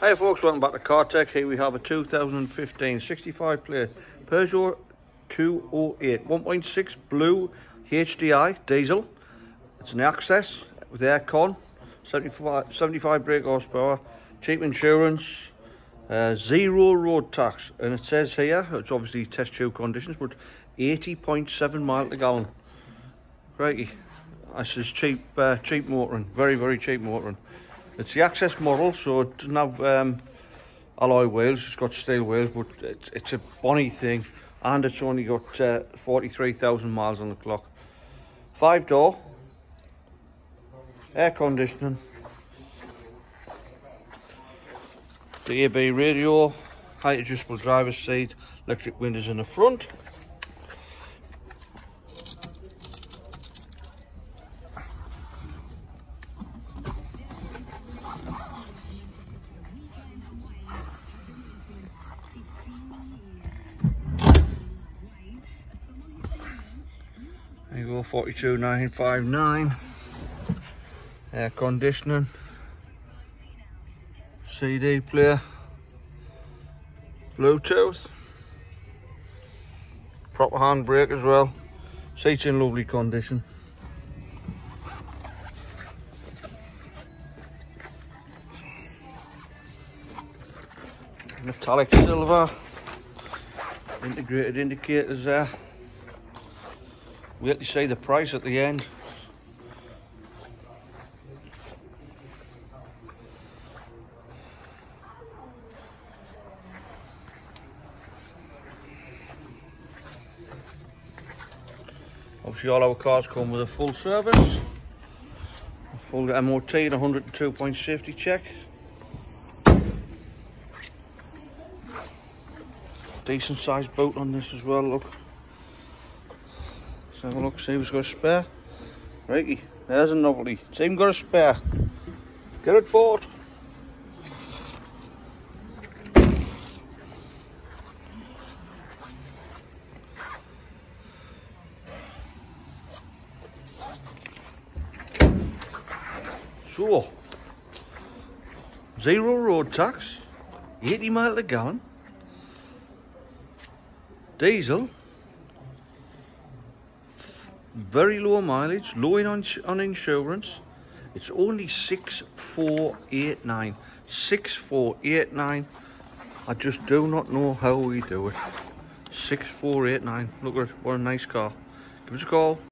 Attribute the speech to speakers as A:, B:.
A: Hey folks, welcome back to Cartec. Here we have a 2015 65 plate Peugeot 208 1.6 blue HDI diesel. It's an access with aircon, 75, 75 brake horsepower, cheap insurance, uh, zero road tax. And it says here, it's obviously test tube conditions, but 80.7 mile per gallon. Righty, this is cheap, uh, cheap motoring, very, very cheap motoring. It's the Access model, so it doesn't have um, alloy wheels, it's got steel wheels, but it's, it's a bonny thing. And it's only got uh, 43,000 miles on the clock. Five door, air conditioning, DAB radio, height adjustable driver's seat, electric windows in the front. There go, 42959. Air conditioning. CD player. Bluetooth. Proper handbrake as well. Seats in lovely condition. Metallic silver. Integrated indicators there. Wait to see the price at the end. Obviously all our cars come with a full service, a full MOT and 102 point safety check. Decent sized boat on this as well, look. Have a look, see who's got a spare. Righty, there's a novelty. Even got a spare. Get it bought. So, zero road tax, 80 mile a gallon, diesel, very low mileage, low in on, on insurance. It's only 6489. 6489. I just do not know how we do it. 6489. Look at it. What a nice car. Give us a call.